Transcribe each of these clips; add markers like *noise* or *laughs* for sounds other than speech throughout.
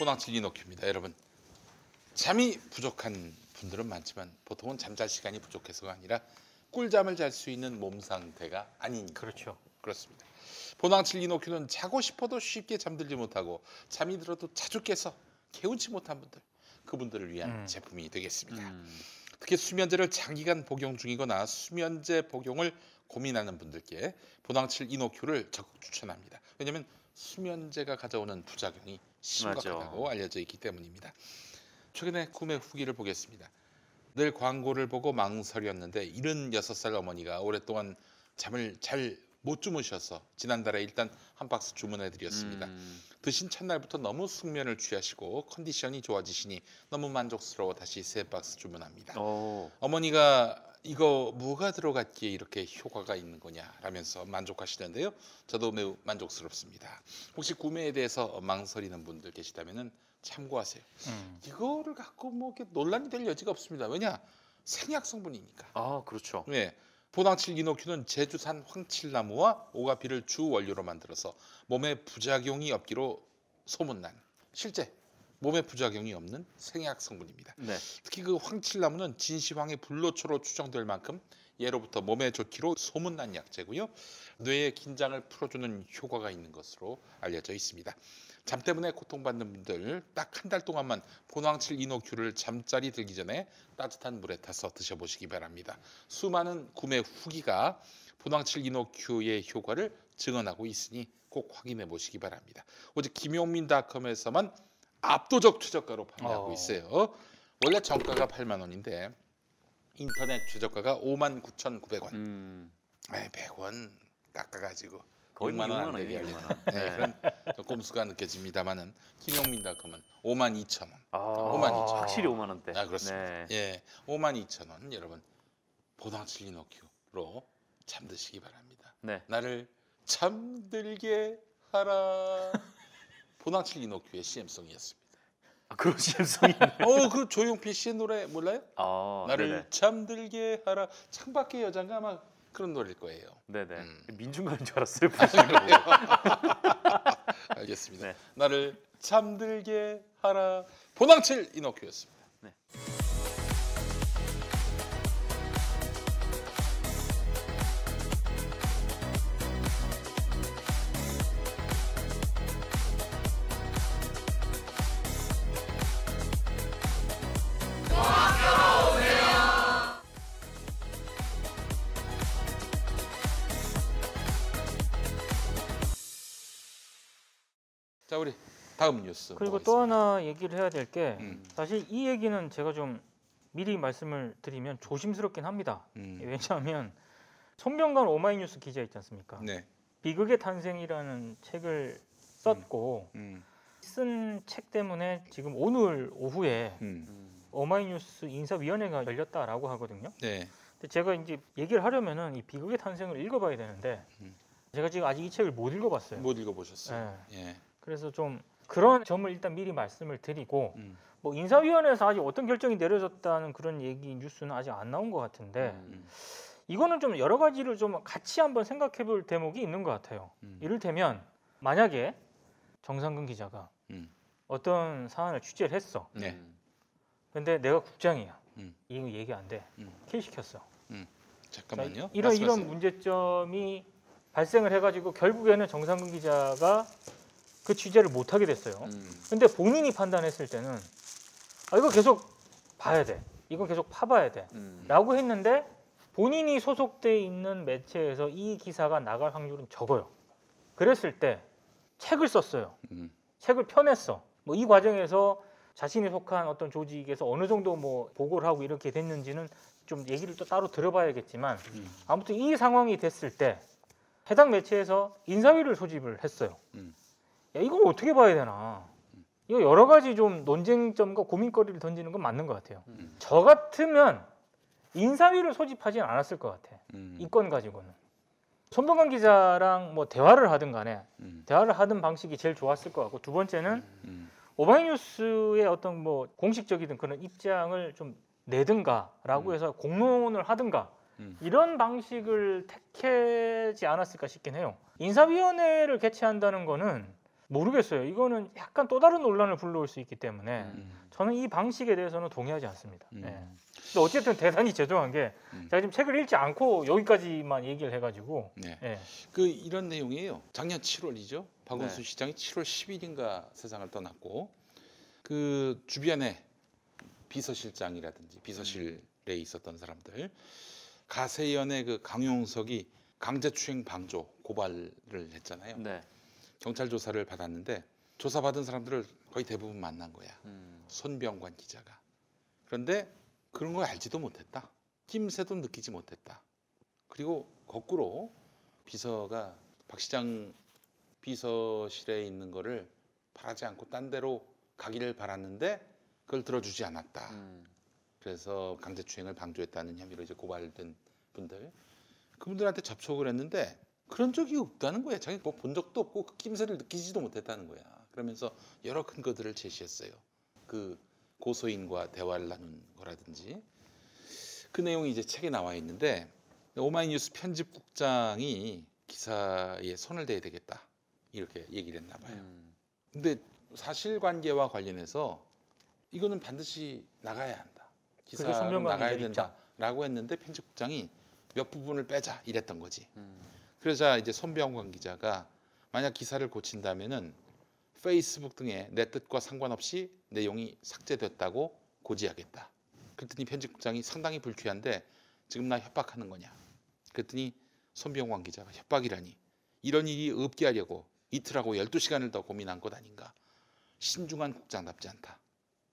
호낭칠 이노큐입니다. 여러분 잠이 부족한 분들은 많지만 보통은 잠잘 시간이 부족해서가 아니라 꿀잠을 잘 수 있는 몸 상태가 아니니까 그렇죠. 그렇습니다. 보낭칠 이노큐는 자고 싶어도 쉽게 잠들지 못하고 잠이 들어도 자주 깨서 개운치 못한 분들 그분들을 위한 음. 제품이 되겠습니다. 음. 특히 수면제를 장기간 복용 중이거나 수면제 복용을 고민하는 분들께 보낭칠 이노큐를 적극 추천합니다. 왜냐하면 수면제가 가져오는 부작용이 심각하다고 알려져 있기 때문입니다. 최근에 구매 후기를 보겠습니다. 늘 광고를 보고 망설였는데 76살 어머니가 오랫동안 잠을 잘 못 주무셔서 지난달에 일단 한 박스 주문해 드렸습니다. 음. 드신 첫날부터 너무 숙면을 취하시고 컨디션이 좋아지시니 너무 만족스러워 다시 세 박스 주문합니다. 오. 어머니가 이거 뭐가 들어갔기에 이렇게 효과가 있는 거냐 라면서 만족하시는데요. 저도 매우 만족스럽습니다. 혹시 구매에 대해서 망설이는 분들 계시다면은 참고하세요. 음. 이거를 갖고 뭐 이렇게 논란이 될 여지가 없습니다. 왜냐? 생약 성분이니까. 아 그렇죠. 네. 보낭칠 이노큐는 제주산 황칠나무와 오가피를 주 원료로 만들어서 몸에 부작용이 없기로 소문난 실제 몸에 부작용이 없는 생약 성분입니다. 네. 특히 그 황칠나무는 진시황의 불로초로 추정될 만큼 예로부터 몸에 좋기로 소문난 약재고요. 뇌의 긴장을 풀어주는 효과가 있는 것으로 알려져 있습니다. 잠 때문에 고통받는 분들 딱 한 달 동안만 보낭칠 이노큐를 잠자리 들기 전에 따뜻한 물에 타서 드셔보시기 바랍니다. 수많은 구매 후기가 보낭칠 이노큐의 효과를 증언하고 있으니 꼭 확인해 보시기 바랍니다. 오직 김용민닷컴에서만 압도적 최저가로 판매하고 어. 있어요. 원래 정가가 8만 원인데 인터넷 최저가가 5만 9,900원. 음. 에 100원 깎아가지고 거의 6만 6만 원안 원이네. 되게 6만 하려나. 원. 네, 네. 그런 좀 꼼수가 느껴집니다만은 김용민닷컴은 5만 2천 원. 아, 5만 2천. 확실히 5만 원대. 아 그렇습니다. 네. 예, 5만 2천 원 여러분 보당칠 이노큐로 잠드시기 바랍니다. 네. 나를 잠들게 하라. *laughs* 보당칠 이노큐의 CM송이었습니다. 아, 그런 심성이. *laughs* 어, 그 조용필 씨의 노래 몰라요? 아, 나를 네네. 잠들게 하라. 창밖의 여자가 아마 그런 노래일 거예요. 네네. 음. 민중가인 줄 알았어요. *laughs* 알겠습니다. 네. 나를 잠들게 하라. 보낭칠 이노큐였습니다. 자, 다음 뉴스. 그리고 또? 하나 얘기를 해야 될게 음, 사실 이 얘기는 제가 좀 미리 말씀을 드리면 조심스럽긴 합니다. 음, 왜냐하면 손병관 오마이뉴스 기자 있지 않습니까? 네. 비극의 탄생이라는 책을 썼고 음, 쓴책 때문에 지금 오늘 오후에 음, 음. 오마이뉴스 인사위원회가 열렸다라고 하거든요. 네. 근데 제가 이제 얘기를 하려면은 이 비극의 탄생을 읽어봐야 되는데 음. 제가 지금 아직 이 책을 못 읽어봤어요. 못 읽어보셨어요? 예. 그래서 좀 그런 점을 일단 미리 말씀을 드리고 음, 뭐 인사위원회에서 아직 어떤 결정이 내려졌다는 그런 얘기 뉴스는 아직 안 나온 것 같은데 음. 이거는 좀 여러 가지를 좀 같이 한번 생각해 볼 대목이 있는 것 같아요. 음, 이를테면 만약에 정상근 기자가 음, 어떤 사안을 취재를 했어. 네. 음. 근데 내가 국장이야. 음. 이거 얘기 안 돼. 음. 킬 시켰어. 잠깐만요. 자, 이런 이런 말씀하세요. 문제점이 발생을 해가지고 결국에는 정상근 기자가 그 취재를 못 하게 됐어요. 음. 근데 본인이 판단했을 때는 아 이거 계속 봐야 돼. 이거 계속 파봐야 돼. 음. 라고 했는데 본인이 소속돼 있는 매체에서 이 기사가 나갈 확률은 적어요. 그랬을 때 책을 썼어요. 음, 책을 펴냈어. 뭐 이 과정에서 자신이 속한 어떤 조직에서 어느 정도 뭐 보고를 하고 이렇게 됐는지는 좀 얘기를 또 따로 들어봐야겠지만 음, 아무튼 이 상황이 됐을 때 해당 매체에서 인사위를 소집을 했어요. 음. 야 이걸 어떻게 봐야 되나? 이거 여러 가지 좀 논쟁점과 고민거리를 던지는 건 맞는 것 같아요. 음. 저 같으면 인사위를 소집하진 않았을 것 같아. 음, 이건 가지고는. 손병관 기자랑 뭐 대화를 하든 간에 음, 대화를 하든 방식이 제일 좋았을 것 같고 두 번째는 음, 오마이뉴스의 어떤 뭐 공식적이든 그런 입장을 좀 내든가라고 음. 해서 공론을 하든가 음. 이런 방식을 택하지 않았을까 싶긴 해요. 인사위원회를 개최한다는 거는 모르겠어요. 이거는 약간 또 다른 논란을 불러올 수 있기 때문에 음. 저는 이 방식에 대해서는 동의하지 않습니다. 음. 예. 근데 어쨌든 대단히 죄송한 게 음. 제가 지금 책을 읽지 않고 여기까지만 얘기를 해가지고 네. 예. 그 이런 내용이에요. 작년 7월이죠. 박원순 네. 시장이 7월 10일인가 세상을 떠났고 그 주변에 비서실장이라든지 비서실에 있었던 사람들 가세연의 그 강용석이 강제추행 방조 고발을 했잖아요. 네. 경찰 조사를 받았는데 조사받은 사람들을 거의 대부분 만난 거야. 음. 손병관 기자가. 그런데 그런 걸 알지도 못했다. 낌새도 느끼지 못했다. 그리고 거꾸로 비서가 박 시장 비서실에 있는 거를 바라지 않고 딴 데로 가기를 바랐는데 그걸 들어주지 않았다. 음. 그래서 강제추행을 방조했다는 혐의로 이제 고발된 분들 그분들한테 접촉을 했는데 그런 적이 없다는 거야. 자기 뭐 본 적도 없고 그 낌새를 느끼지도 못했다는 거야. 그러면서 여러 근거들을 제시했어요. 그 고소인과 대화를 나눈 거라든지 그 내용이 이제 책에 나와 있는데 오마이뉴스 편집국장이 기사에 손을 대야 되겠다 이렇게 얘기를 했나 봐요. 음. 근데 사실관계와 관련해서 이거는 반드시 나가야 한다. 기사는 나가야 된다라고 했는데 편집국장이 몇 부분을 빼자 이랬던 거지. 음. 그러자 이제 손병관 기자가 만약 기사를 고친다면은 페이스북 등에 내 뜻과 상관없이 내용이 삭제됐다고 고지하겠다. 그랬더니 편집국장이 상당히 불쾌한데 지금 나 협박하는 거냐? 그랬더니 손병관 기자가 협박이라니 이런 일이 없게 하려고 이틀하고 12시간을 더 고민한 것 아닌가? 신중한 국장답지 않다.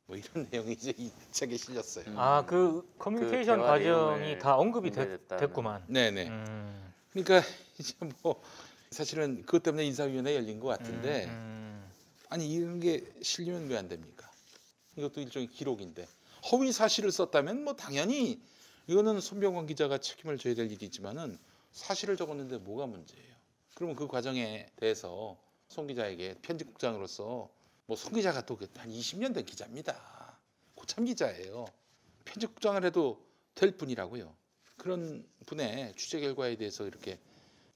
뭐 이런 *laughs* 내용이 이제 이 책에 실렸어요. 음. 아그 커뮤니케이션 대화 과정이 다 언급이 됐. 됐구만. 네네. 음, 그러니까 *laughs* 이제 뭐 사실은 그것 때문에 인사위원회 열린 것 같은데 음, 음. 아니 이런 게 실리면 왜 안 됩니까? 이것도 일종의 기록인데 허위 사실을 썼다면 뭐 당연히 이거는 손병관 기자가 책임을 져야 될 일이지만은 사실을 적었는데 뭐가 문제예요? 그러면 그 과정에 대해서 송 기자에게 편집국장으로서 뭐송 기자가 또 한 20년 된 기자입니다. 고참 기자예요. 편집국장을 해도 될 뿐이라고요. 그런 분의 취재 결과에 대해서 이렇게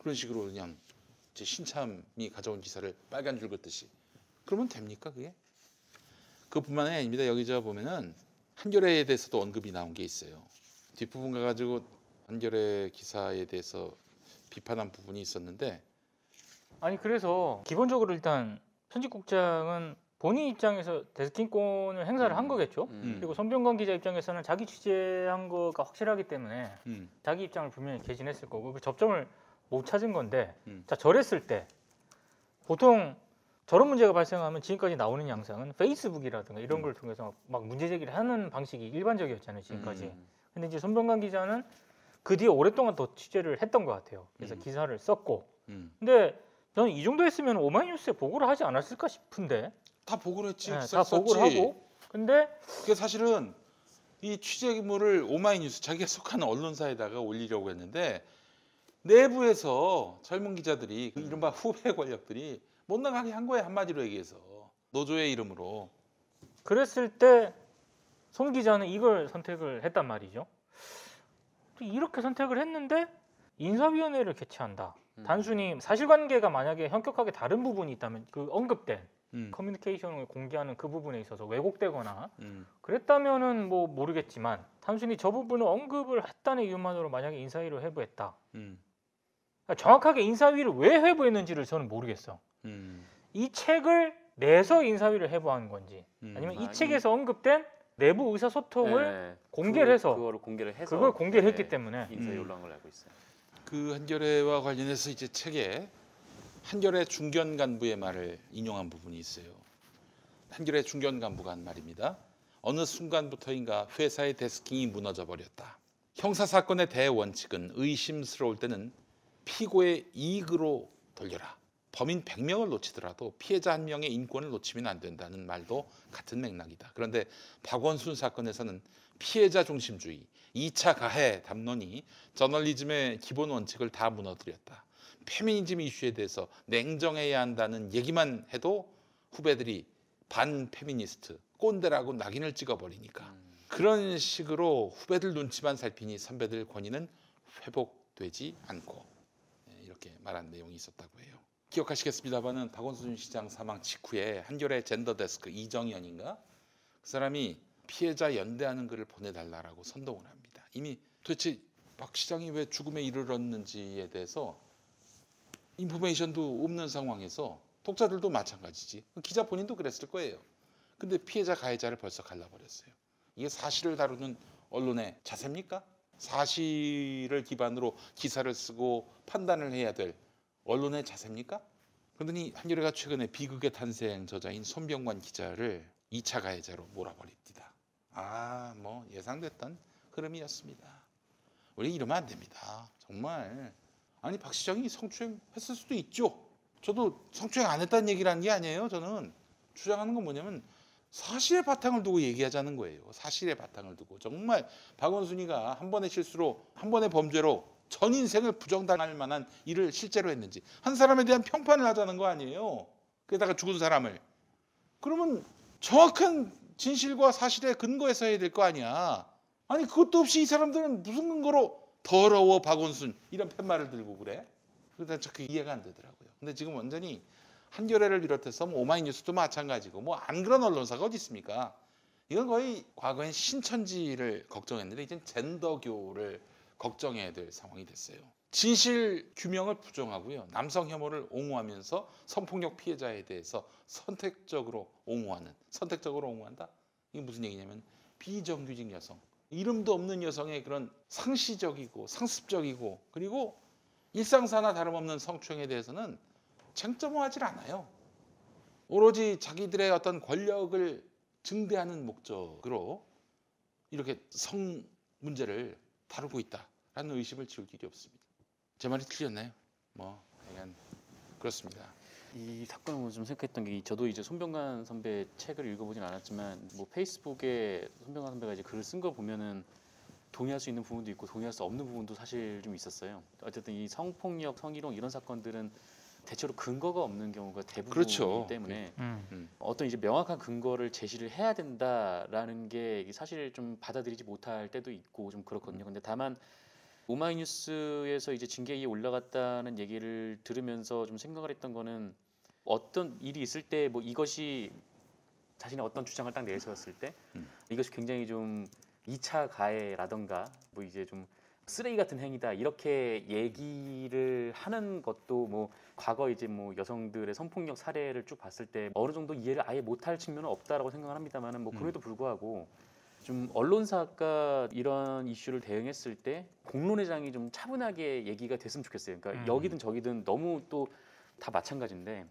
그런 식으로 그냥 제 신참이 가져온 기사를 빨간 줄 긋듯이 그러면 됩니까 그게? 그뿐만이 아닙니다. 여기 저 보면은 한겨레에 대해서도 언급이 나온 게 있어요. 뒷부분 가가지고 한겨레 기사에 대해서 비판한 부분이 있었는데 아니 그래서 기본적으로 일단 편집국장은 본인 입장에서 데스킹권을 행사를 한 음. 거겠죠. 음. 그리고 손병관 기자 입장에서는 자기 취재한 거가 확실하기 때문에 음, 자기 입장을 분명히 개진했을 거고 그 접점을 못 찾은 건데 음. 자 저랬을 때 보통 저런 문제가 발생하면 지금까지 나오는 양상은 페이스북이라든가 이런 음. 걸 통해서 막 문제 제기를 하는 방식이 일반적이었잖아요 지금까지 음. 근데 이제 손병관 기자는 그 뒤에 오랫동안 더 취재를 했던 것 같아요 그래서 음. 기사를 썼고 음. 근데 저는 이 정도 했으면 오마이뉴스에 보고를 하지 않았을까 싶은데 다 보고를 했지. 네, 다 보고를. 하고 근데 그게 사실은 이 취재물을 오마이뉴스 자기가 속하는 언론사에다가 올리려고 했는데 내부에서 젊은 기자들이 그 이른바 후배 권력들이 못 나가게 한 거야 한마디로 얘기해서 노조의 이름으로. 그랬을 때 손 기자는 이걸 선택을 했단 말이죠. 또 이렇게 선택을 했는데 인사위원회를 개최한다. 음. 단순히 사실관계가 만약에 현격하게 다른 부분이 있다면 그 언급된 음, 커뮤니케이션을 공개하는 그 부분에 있어서 왜곡되거나 음, 그랬다면은 뭐 모르겠지만 단순히 저 부분을 언급을 했다는 이유만으로 만약에 인사위를 회부했다. 음, 정확하게 인사위를 왜 회부했는지를 저는 모르겠어. 음, 이 책을 내서 인사위를 회부한 건지 음. 아니면 아, 이 이- 책에서 언급된 내부 의사소통을 네. 공개를 그- 해서 그거를 공개를 해서 그걸 공개를 했기 네, 때문에 인사에 음. 올라온 걸 알고 있어요. 그 한겨레와 관련해서 이제 책에 한겨레 중견 간부의 말을 인용한 부분이 있어요. 한겨레 중견 간부가 한 말입니다. 어느 순간부터인가 회사의 데스킹이 무너져 버렸다. 형사 사건의 대원칙은 의심스러울 때는 피고의 이익으로 돌려라. 범인 100명을 놓치더라도 피해자 한 명의 인권을 놓치면 안 된다는 말도 같은 맥락이다. 그런데 박원순 사건에서는 피해자 중심주의, 2차 가해 담론이 저널리즘의 기본 원칙을 다 무너뜨렸다. 페미니즘 이슈에 대해서 냉정해야 한다는 얘기만 해도 후배들이 반 페미니스트, 꼰대라고 낙인을 찍어버리니까 음. 그런 식으로 후배들 눈치만 살피니 선배들 권위는 회복되지 않고 네, 이렇게 말한 내용이 있었다고 해요. 기억하시겠습니다만은 박원순 시장 사망 직후에 한겨레 젠더 데스크 이정현인가 그 사람이 피해자 연대하는 글을 보내달라라고 선동을 합니다. 이미 도대체 박 시장이 왜 죽음에 이르렀는지에 대해서 인포메이션도 없는 상황에서 독자들도 마찬가지지 기자 본인도 그랬을 거예요. 근데 피해자 가해자를 벌써 갈라버렸어요. 이게 사실을 다루는 언론의 자세입니까? 사실을 기반으로 기사를 쓰고 판단을 해야 될 언론의 자세입니까? 그러더니 한겨레가 최근에 비극의 탄생 저자인 손병관 기자를 2차 가해자로 몰아버립니다. 아, 뭐 예상됐던 흐름이었습니다. 우리 이러면 안 됩니다. 정말. 아니 박 시장이 성추행 했을 수도 있죠. 저도 성추행 안 했다는 얘기라는 게 아니에요. 저는 주장하는 건 뭐냐면 사실의 바탕을 두고 얘기하자는 거예요. 사실의 바탕을 두고 정말 박원순이가 한 번의 실수로 한 번의 범죄로 전 인생을 부정당할 만한 일을 실제로 했는지 한 사람에 대한 평판을 하자는 거 아니에요. 게다가 죽은 사람을 그러면 정확한 진실과 사실에 근거해서 해야 될 거 아니야. 아니 그것도 없이 이 사람들은 무슨 근거로 더러워 박원순 이런 팻말을 들고 그래? 그러다 그 이해가 안 되더라고요. 근데 지금 완전히 한겨레를 비롯해서 뭐 오마이뉴스도 마찬가지고 뭐 안 그런 언론사가 어디 있습니까? 이건 거의 과거엔 신천지를 걱정했는데 이젠 젠더교를 걱정해야 될 상황이 됐어요. 진실 규명을 부정하고요. 남성 혐오를 옹호하면서 성폭력 피해자에 대해서 선택적으로 옹호하는 선택적으로 옹호한다? 이게 무슨 얘기냐면 비정규직 여성 이름도 없는 여성의 그런 상시적이고 상습적이고 그리고 일상사나 다름없는 성추행에 대해서는 쟁점화하지 않아요. 오로지 자기들의 어떤 권력을 증대하는 목적으로 이렇게 성 문제를 다루고 있다라는 의심을 지울 길이 없습니다. 제 말이 틀렸나요? 뭐 하여간 그렇습니다. 이 사건을 좀 생각했던 게 저도 이제 손병관 선배 책을 읽어보진 않았지만 뭐 페이스북에 손병관 선배가 이제 글을 쓴거 보면은 동의할 수 있는 부분도 있고 동의할 수 없는 부분도 사실 좀 있었어요. 어쨌든 이 성폭력, 성희롱 이런 사건들은 대체로 근거가 없는 경우가 대부분이기 그렇죠. 때문에 음. 어떤 이제 명확한 근거를 제시를 해야 된다라는 게 사실 좀 받아들이지 못할 때도 있고 좀 그렇거든요. 근데 다만 오마이뉴스에서 이제 징계위에 올라갔다는 얘기를 들으면서 좀 생각을 했던 거는 어떤 일이 있을 때 뭐 이것이 자신의 어떤 주장을 딱 내세웠을 때 음. 이것이 굉장히 좀 2차 가해라던가 뭐 이제 좀 쓰레기 같은 행위다 이렇게 얘기를 하는 것도 뭐 과거 이제 뭐 여성들의 성폭력 사례를 쭉 봤을 때 어느 정도 이해를 아예 못할 측면은 없다라고 생각을 합니다만은 뭐 음. 그래도 불구하고 좀 언론사가 이런 이슈를 대응했을 때 공론회장이 좀 차분하게 얘기가 됐으면 좋겠어요. 그러니까 음. 여기든 저기든 너무 또 다 마찬가지인데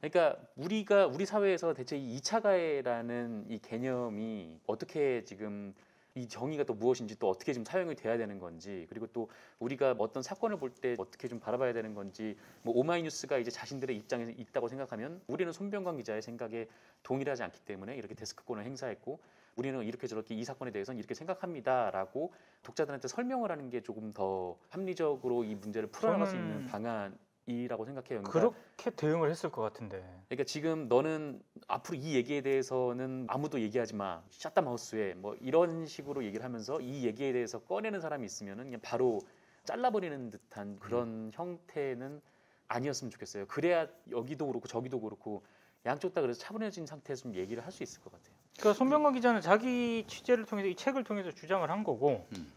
그러니까 우리가 우리 사회에서 대체 이 2차 가해라는 이 개념이 어떻게 지금 이 정의가 또 무엇인지 또 어떻게 좀 사용이 돼야 되는 건지 그리고 또 우리가 어떤 사건을 볼 때 어떻게 좀 바라봐야 되는 건지 뭐 오마이뉴스가 이제 자신들의 입장에 있다고 생각하면 우리는 손병관 기자의 생각에 동일하지 않기 때문에 이렇게 데스크권을 행사했고 우리는 이렇게 저렇게 이 사건에 대해서는 이렇게 생각합니다라고 독자들한테 설명을 하는 게 조금 더 합리적으로 이 문제를 풀어나갈 수 있는 방안 이라고 생각해요. 그러니까 그렇게 대응을 했을 것 같은데. 그러니까 지금 너는 앞으로 이 얘기에 대해서는 아무도 얘기하지 마. 샷다 마우스에 뭐 이런 식으로 얘기를 하면서 이 얘기에 대해서 꺼내는 사람이 있으면은 그냥 바로 잘라버리는 듯한 그런 형태는 아니었으면 좋겠어요. 그래야 여기도 그렇고 저기도 그렇고 양쪽 다 그래서 차분해진 상태에서 좀 얘기를 할 수 있을 것 같아요. 그러니까 손병관 기자는 자기 취재를 통해서 이 책을 통해서 주장을 한 거고 음.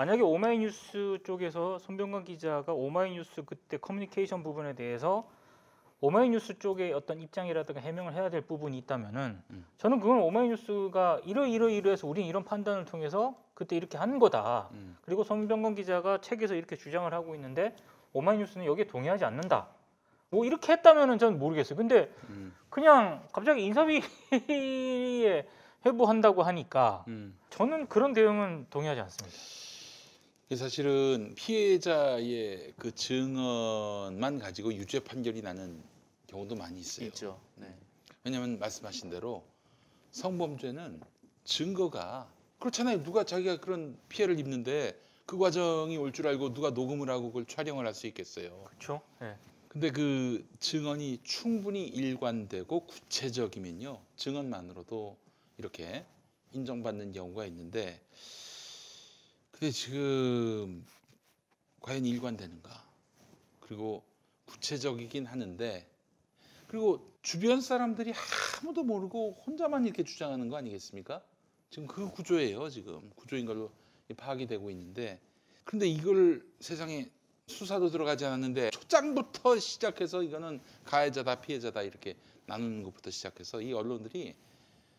만약에 오마이뉴스 쪽에서 손병관 기자가 오마이뉴스 그때 커뮤니케이션 부분에 대해서 오마이뉴스 쪽의 어떤 입장이라든가 해명을 해야 될 부분이 있다면은 음. 저는 그건 오마이뉴스가 이러 이러 이러해서 우린 이런 판단을 통해서 그때 이렇게 하는 거다. 음. 그리고 손병관 기자가 책에서 이렇게 주장을 하고 있는데 오마이뉴스는 여기에 동의하지 않는다. 뭐 이렇게 했다면은 저는 모르겠어요. 근데 음. 그냥 갑자기 인사비에 *laughs* 회부한다고 하니까 음. 저는 그런 대응은 동의하지 않습니다. 이게 사실은 피해자의 그 증언만 가지고 유죄 판결이 나는 경우도 많이 있어요. 있죠. 네. 왜냐하면 말씀하신 대로 성범죄는 증거가 그렇잖아요. 누가 자기가 그런 피해를 입는데 그 과정이 올 줄 알고 누가 녹음을 하고 그걸 촬영을 할 수 있겠어요. 그렇죠? 네. 근데 그 증언이 충분히 일관되고 구체적이면요 증언만으로도 이렇게 인정받는 경우가 있는데 근데 지금 과연 일관되는가 그리고 구체적이긴 하는데 그리고 주변 사람들이 아무도 모르고 혼자만 이렇게 주장하는 거 아니겠습니까? 지금 그 구조예요. 지금 구조인 걸로 파악이 되고 있는데 그런데 이걸 세상에 수사도 들어가지 않았는데 초장부터 *laughs* 시작해서 이거는 가해자다 피해자다 이렇게 나누는 것부터 시작해서 이 언론들이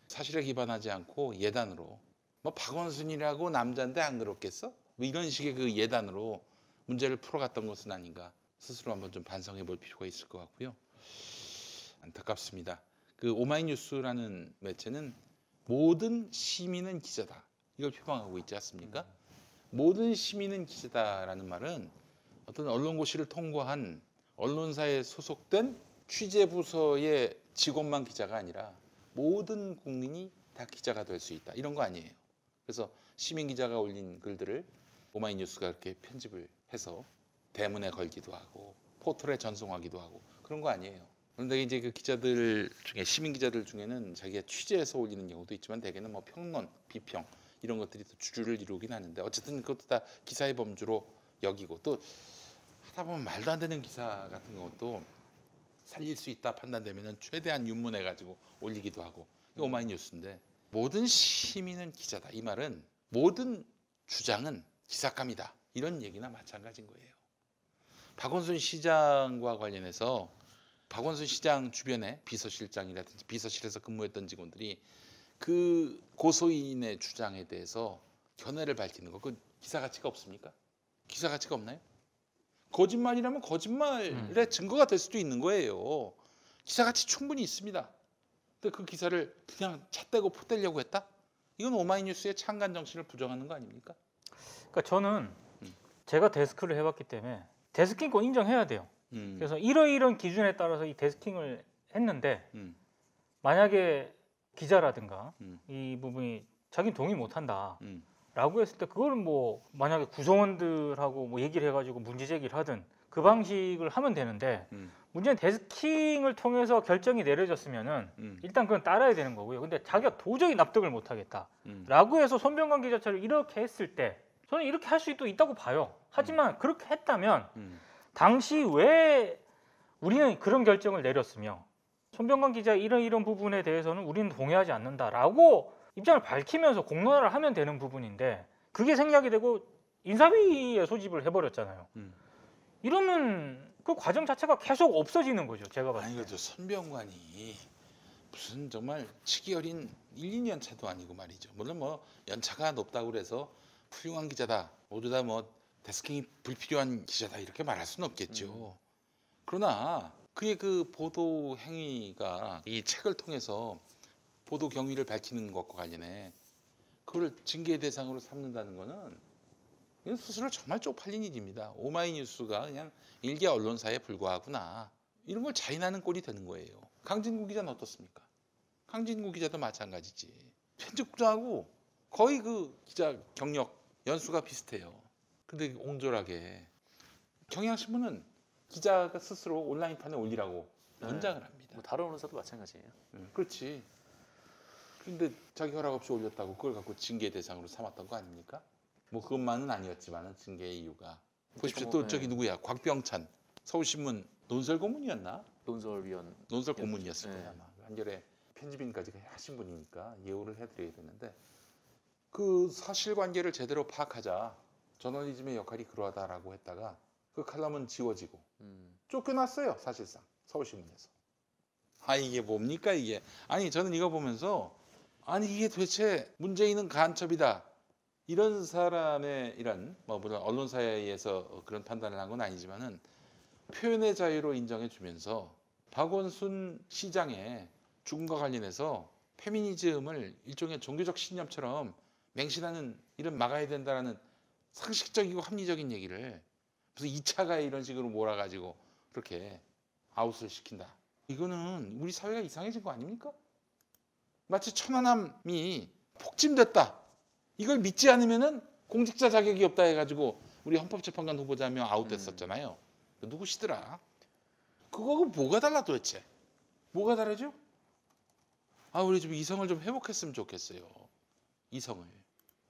사실에 기반하지 않고 예단으로 뭐 박원순이라고 남자인데 안 그렇겠어? 뭐 이런 식의 그 예단으로 문제를 풀어갔던 것은 아닌가 스스로 한번 좀 반성해 볼 필요가 있을 것 같고요. 안타깝습니다. 그 오마이뉴스라는 매체는 모든 시민은 기자다 이걸 표방하고 있지 않습니까? 모든 시민은 기자다라는 말은 어떤 언론고시를 통과한 언론사에 소속된 취재부서의 직원만 기자가 아니라 모든 국민이 다 기자가 될 수 있다 이런 거 아니에요. 그래서 시민 기자가 올린 글들을 오마이뉴스가 이렇게 편집을 해서 대문에 걸기도 하고 포털에 전송하기도 하고 그런 거 아니에요. 그런데 이제 그 기자들 중에 시민 기자들 중에는 자기가 취재해서 올리는 경우도 있지만 대개는 뭐 평론, 비평 이런 것들이 또 주류를 이루긴 하는데 어쨌든 그것도 다 기사의 범주로 여기고 또 하다 보면 말도 안 되는 기사 같은 것도 살릴 수 있다 판단되면은 최대한 윤문해 가지고 올리기도 하고 이게 오마이뉴스인데 모든 시민은 기자다 이 말은 모든 주장은 기사감이다 이런 얘기나 마찬가지인 거예요. 박원순 시장과 관련해서 박원순 시장 주변에 비서실장이라든지 비서실에서 근무했던 직원들이 그 고소인의 주장에 대해서 견해를 밝히는 거 그 기사 가치가 없습니까? 기사 가치가 없나요? 거짓말이라면 거짓말의 증거가 될 수도 있는 거예요. 기사 가치 충분히 있습니다. 근데 그 기사를 그냥 잣대고 포대려고 했다? 이건 오마이뉴스의 창간 정신을 부정하는 거 아닙니까? 그러니까 저는 음. 제가 데스크를 해봤기 때문에 데스킹 건 인정해야 돼요. 음, 그래서 이러이런 기준에 따라서 이 데스킹을 했는데 음, 만약에 기자라든가 음. 이 부분이 자기 동의 못한다. 음, 라고 했을 때 그거는 뭐 만약에 구성원들하고 뭐 얘기를 해가지고 문제 제기를 하든 그 방식을 하면 되는데 음, 문제는 데스킹을 통해서 결정이 내려졌으면은 음, 일단 그건 따라야 되는 거고요. 근데 자기가 도저히 납득을 못 하겠다. 음. 라고 해서 손병관 기자처럼 이렇게 했을 때 저는 이렇게 할 수도 있다고 봐요. 하지만 그렇게 했다면 음. 당시 왜 우리는 그런 결정을 내렸으며 손병관 기자 이런 이런 부분에 대해서는 우리는 동의하지 않는다라고 입장을 밝히면서 공론화를 하면 되는 부분인데 그게 생략이 되고 인사위에 소집을 해버렸잖아요. 음. 이러면 그 과정 자체가 계속 없어지는 거죠. 제가 봤을 아니 때. 그저 선병관이 무슨 정말 치기 어린 1, 2년 차도 아니고 말이죠. 물론 뭐 연차가 높다고 그래서 훌륭한 기자다. 모두 다 뭐 데스킹이 불필요한 기자다 이렇게 말할 수는 없겠죠. 그러나 그의 그 보도 행위가 이 책을 통해서 보도 경위를 밝히는 것과 관련해 그걸 징계 대상으로 삼는다는 거는 이건 스스로 정말 쪽팔린 일입니다. 오마이뉴스가 그냥 일개 언론사에 불과하구나. 이런 걸 자인하는 꼴이 되는 거예요. 강진구 기자는 어떻습니까? 강진구 기자도 마찬가지지. 편집국장하고 거의 그 기자 경력 연수가 비슷해요. 근데 옹졸하게 경향신문은 기자가 스스로 온라인판에 올리라고 네. 연장을 합니다. 뭐 다른 언론사도 마찬가지예요. 음, 그렇지. 근데 자기 허락 없이 올렸다고 그걸 갖고 징계 대상으로 삼았던 거 아닙니까? 뭐 그것만은 아니었지만 징계의 이유가 보십시오. 또 뭐, 저기 네. 누구야? 곽병찬 서울신문 논설 고문이었나? 논설위원 논설 고문이었을 네. 거야 아마 한결에 편집인까지 하신 분이니까 예우를 해드려야 되는데 그 사실관계를 제대로 파악하자 저널리즘의 역할이 그러하다라고 했다가 그 칼럼은 지워지고 음, 쫓겨났어요 사실상 서울신문에서 아 이게 뭡니까 이게 아니 저는 이거 보면서 아니 이게 도대체 문재인은 간첩이다 이런 사람의 이런 뭐 물론 언론사에 의해서 그런 판단을 한 건 아니지만은 표현의 자유로 인정해 주면서 박원순 시장의 죽음과 관련해서 페미니즘을 일종의 종교적 신념처럼 맹신하는 일은 막아야 된다라는 상식적이고 합리적인 얘기를 무슨 2차가 이런 식으로 몰아가지고 그렇게 아웃을 시킨다. 이거는 우리 사회가 이상해진 거 아닙니까? 마치 천안함이 폭침됐다. 이걸 믿지 않으면은 공직자 자격이 없다 해가지고 우리 헌법재판관 후보자 한명 아웃됐었잖아요. 누구시더라? 그거하고 뭐가 달라 도대체? 뭐가 다르죠? 아 우리 좀 이성을 좀 회복했으면 좋겠어요. 이성을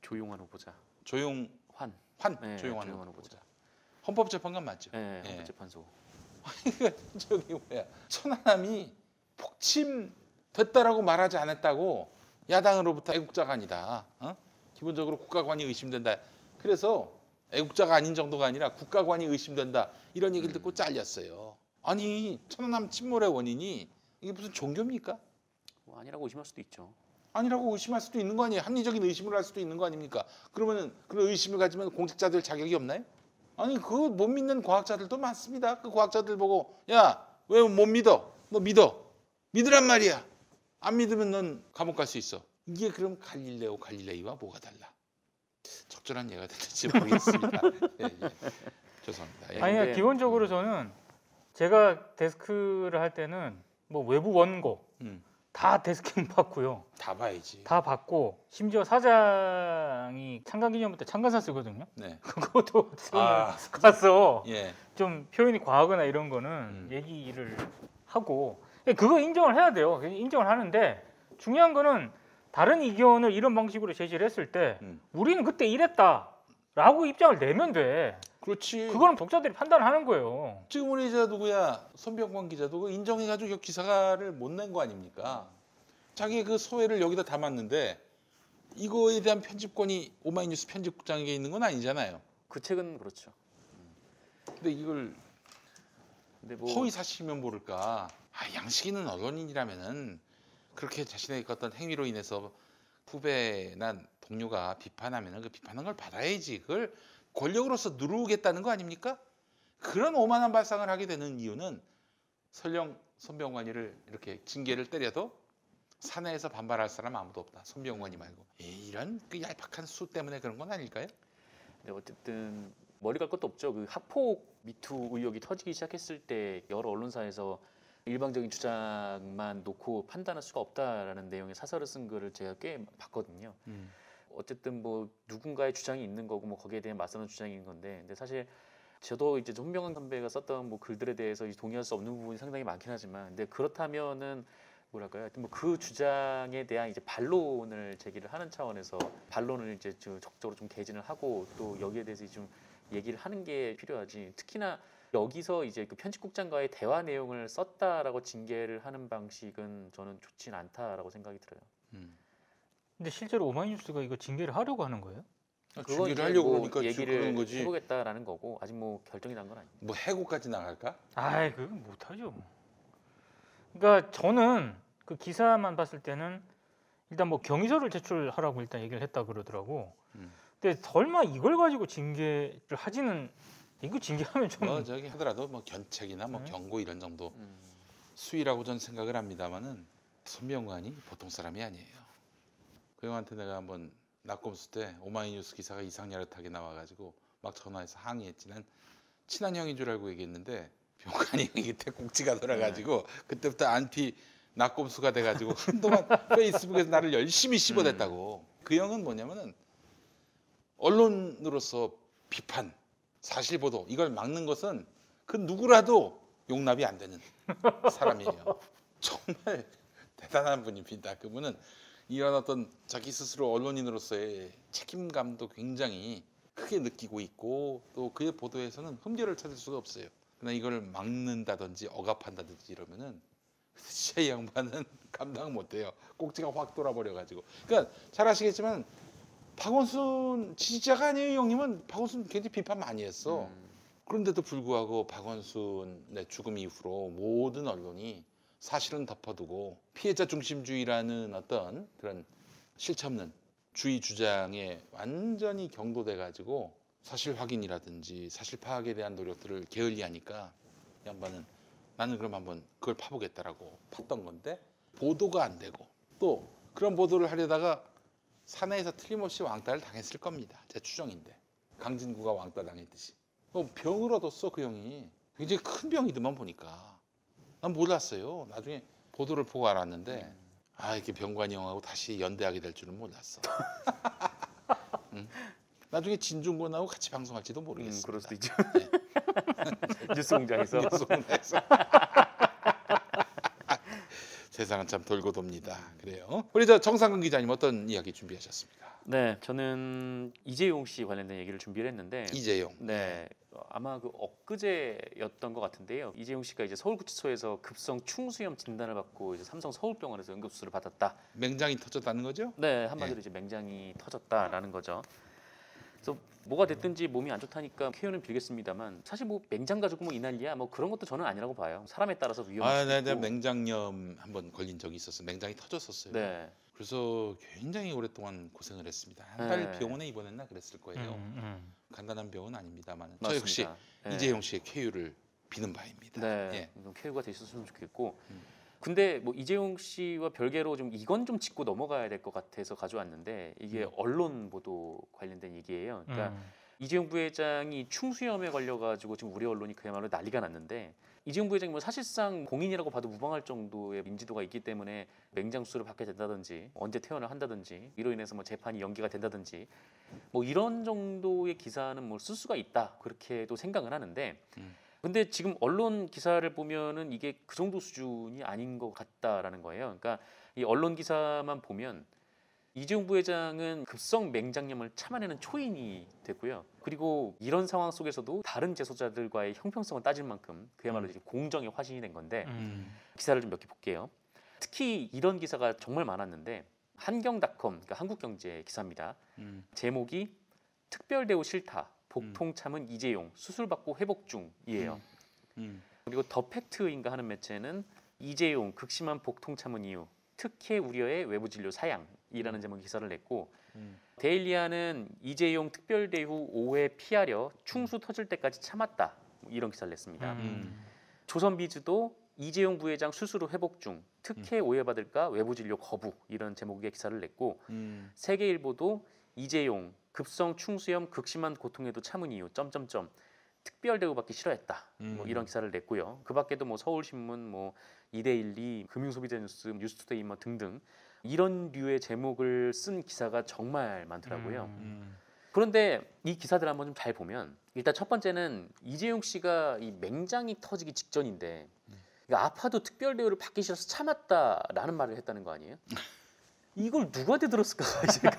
조용한 후보자 조용 환. 환 네, 조용한 조용한 후보자. 헌법재판관 맞죠? 네, 예. 헌법재판소. *laughs* 그러니까 저기 뭐야 천안함이 폭침 됐다라고 말하지 않았다고 야당으로부터 애국자가 아니다. 어? 기본적으로 국가관이 의심된다. 그래서 애국자가 아닌 정도가 아니라 국가관이 의심된다. 이런 얘기를 듣고 잘렸어요. 아니 천안함 침몰의 원인이 이게 무슨 종교입니까? 뭐 아니라고 의심할 수도 있죠. 아니라고 의심할 수도 있는 거 아니에요? 합리적인 의심을 할 수도 있는 거 아닙니까? 그러면은 그런 의심을 가지면 공직자 들 자격이 없나요? 아니 그거 못 믿는 과학자들도 많습니다. 그 과학자들 보고 야 왜 못 믿어? 너 믿어? 믿으란 말이야. 안 믿으면 넌 감옥 갈 수 있어. 이게 그럼 갈릴레오 갈릴레이와 뭐가 달라? 적절한 예가 됐는지 모르겠습니다. *laughs* 예, 예. 죄송합니다. 예. 아니 근데- 기본적으로 저는 제가 데스크를 할 때는 뭐 외부 원고 음, 다 데스킹 받고요. 다 봐야지. 다 받고 심지어 사장이 창간 기념부 때 창간사 쓰거든요. 네. *laughs* 그것도 아. *laughs* 가서 예. 좀 표현이 과하거나 이런 거는 음. 얘기를 하고 예, 그거 인정을 해야 돼요. 인정을 하는데 중요한 거는 다른 이견을 이런 방식으로 제시를 했을 때 음. 우리는 그때 이랬다라고 입장을 내면 돼. 그렇지. 그거는 독자들이 판단하는 거예요. 지금 우리 저 누구야 손병관 기자도 그 인정해가지고 기사를 못 낸 거 아닙니까? 자기 그 소회를 여기다 담았는데 이거에 대한 편집권이 오마이뉴스 편집국장에게 있는 건 아니잖아요. 그 책은 그렇죠. 근데 이걸 근데 뭐 허위 사실이면 모를까? 아, 양식 있는 언론인이라면은 그렇게 자신의 그 어떤 행위로 인해서 후배나 동료가 비판하면은 그 비판한 걸 받아야지. 그걸 권력으로서 누르겠다는 거 아닙니까? 그런 오만한 발상을 하게 되는 이유는 설령 손병관이를 이렇게 징계를 때려도 사내에서 반발할 사람 아무도 없다. 손병관이 말고 에이, 이런 그 얄팍한 수 때문에 그런 건 아닐까요? 근데 어쨌든 머리 갈 것도 없죠. 그 학폭 미투 의혹이 터지기 시작했을 때 여러 언론사에서 일방적인 주장만 놓고 판단할 수가 없다라는 내용의 사설을 쓴 글을 제가 꽤 봤거든요. 어쨌든 뭐 누군가의 주장이 있는 거고 뭐 거기에 대해 맞서는 있는 건데 근데 사실 저도 이제 손병헌 선배가 썼던 뭐 글들에 대해서 동의할 수 없는 부분이 상당히 많긴 하지만 근데 그렇다면은 뭐랄까요? 하여튼 뭐그 주장에 대한 이제 반론을 제기를 하는 차원에서 반론을 이제 좀 적극적으로 좀 개진을 하고 또 여기에 대해서 좀 얘기를 하는 게 필요하지. 특히나 여기서 이제 그 편집국장과의 대화 내용을 썼다라고 징계를 하는 방식은 저는 좋진 않다라고 생각이 들어요. 음. 근데 실제로 오마이뉴스가 이거 징계를 하려고 하는 거예요? 그건 징계를 이제 하려고 뭐 그러니까 얘기를 그런 거지. 해보겠다라는 거고 아직 뭐 결정이 난 건 아니에요. 뭐 해고까지 나갈까? 아이 그건 못하죠. 그러니까 저는 그 기사만 봤을 때는 일단 뭐 경위서를 제출하라고 일단 얘기를 했다 그러더라고. 음. 근데 설마 이걸 가지고 징계를 하지는 이거 징계하면 좀 뭐 저기 하더라도 뭐 견책이나 뭐 네. 경고 이런 정도 음. 수위라고 저는 생각을 합니다만은 손병관이 보통 사람이 아니에요. 그 형한테 내가 한번 낙검수 때 오마이뉴스 기사가 이상야릇하게 나와가지고 막 전화해서 항의했지. 난 친한 형인 줄 알고 얘기했는데 병관이 형이 때 꼭지가 돌아가지고 그때부터 안티 낙검수가 돼가지고 한동안 페이스북에서 나를 열심히 씹어댔다고. 그 형은 뭐냐면은 언론으로서 비판, 사실 보도 이걸 막는 것은 그 누구라도 용납이 안 되는 사람이에요. *laughs* 정말 대단한 분입니다. 그분은 이런 어떤 자기 스스로 언론인으로서의 책임감도 굉장히 크게 느끼고 있고 또 그의 보도에서는 흠결을 찾을 수가 없어요. 그러나 이걸 막는다든지 억압한다든지 이러면은 *laughs* 진짜 이 양반은 감당 못해요. 꼭지가 확 돌아버려가지고. 그러니까 잘 아시겠지만 박원순 지지자가 아니에요, 형님은 박원순 굉장히 비판 많이 했어. 음. 그런데도 불구하고 박원순의 죽음 이후로 모든 언론이 사실은 덮어두고 피해자 중심주의라는 어떤 그런 실체 없는 주의 주장에 완전히 경도돼 가지고 사실 확인이라든지 사실 파악에 대한 노력들을 게을리하니까 이 양반은 나는 그럼 한번 그걸 파보겠다라고 팠던 건데 보도가 안 되고 또 그런 보도를 하려다가 사내에서 틀림없이 왕따를 당했을 겁니다. 제 추정인데 강진구가 왕따 당했듯이 어, 병을 얻었어 그 형이 굉장히 큰 병이더만 보니까 난 몰랐어요. 나중에 보도를 보고 알았는데 아 이렇게 병관이 형하고 다시 연대하게 될 줄은 몰랐어. *laughs* 응? 나중에 진중권하고 같이 방송할지도 음, 모르겠습니다. 그럴 수도 있죠. 네. 뉴스 *laughs* 공장에서. 뉴스 공장에서. *laughs* 세상은 참 돌고 돕니다. 그래요. 우리 저 정상근 기자님 어떤 이야기 준비하셨습니까? 네, 저는 이재용 씨 관련된 얘기를 준비를 했는데 이재용. 네 아마 그 엊그제였던 것 같은데요. 이재용 씨가 이제 서울구치소에서 급성 충수염 진단을 받고 이제 삼성 서울병원에서 응급수술을 받았다. 맹장이 터졌다는 거죠? 네, 한마디로 이제 맹장이 터졌다라는 거죠. 뭐가 됐든지 몸이 안 좋다니까 케어는 빌겠습니다만 사실 뭐 맹장 가지고 뭐 이 난리야 뭐 그런 것도 저는 아니라고 봐요. 사람에 따라서 위험할 아, 네, 네. 맹장염 한번 걸린 적이 있었어요. 맹장이 터졌었어요. 네. 그래서 굉장히 오랫동안 고생을 했습니다. 한 네. 달 병원에 입원했나 그랬을 거예요. 음, 음. 간단한 병은 아닙니다만 저 역시. 네. 이재용 씨의 쾌유를 비는 바입니다. 네, 예. 좀 쾌유가 되셨으면 좋겠고. 음. 근데 뭐 이재용 씨와 별개로 좀 이건 좀 짚고 넘어가야 될 것 같아서 가져왔는데 이게 음. 언론 보도 관련된 얘기예요. 그러니까 음. 이재용 부회장이 충수염에 걸려가지고 지금 우리 언론이 그야말로 난리가 났는데 이재용 부회장이 뭐 사실상 공인이라고 봐도 무방할 정도의 인지도가 있기 때문에 맹장 수술을 받게 된다든지 언제 퇴원을 한다든지 이로 인해서 뭐 재판이 연기가 된다든지 뭐 이런 정도의 기사는 뭐 쓸 수가 있다 그렇게도 생각을 하는데 음. 근데 지금 언론 기사를 보면은 이게 그 정도 수준이 아닌 것 같다라는 거예요. 그러니까 이 언론 기사만 보면 이재용 부회장은 급성 맹장염을 참아내는 초인이 됐고요. 그리고 이런 상황 속에서도 다른 재소자들과의 형평성을 따질 만큼 그야말로 음. 공정의 화신이 된 건데 음. 기사를 좀 몇 개 볼게요. 특히 이런 기사가 정말 많았는데 한경닷컴 그러니까 한국경제 기사입니다. 음. 제목이 특별 대우 싫다. 복통 참은 이재용 수술 받고 회복 중이에요. 음. 그리고 더 팩트인가 하는 매체는 이재용 극심한 복통 참은 이유 특혜 우려의 외부 진료 사양이라는 제목의 기사를 냈고 음. 데일리아는 이재용 특별 대우 오해 피하려 충수 터질 때까지 참았다 이런 기사를 냈습니다. 음. 조선비즈도 이재용 부회장 수술 후 회복 중 특혜 음. 오해받을까 외부 진료 거부 이런 제목의 기사를 냈고 음. 세계일보도 이재용 급성 충수염 극심한 고통에도 참은 이유 점점점 특별 대우받기 싫어했다 뭐 음. 이런 기사를 냈고요. 그 밖에도 뭐 서울신문, 뭐 이데일리, 금융소비자뉴스, 뉴스투데이 뭐 등등 이런 류의 제목을 쓴 기사가 정말 많더라고요. 음. 음. 그런데 이 기사들 한번 좀 잘 보면 일단 첫 번째는 이재용 씨가 이 맹장이 터지기 직전인데 그러니까 아파도 특별 대우를 받기 싫어서 참았다라는 말을 했다는 거 아니에요? *laughs* 이걸 누구한테 들었을까 지금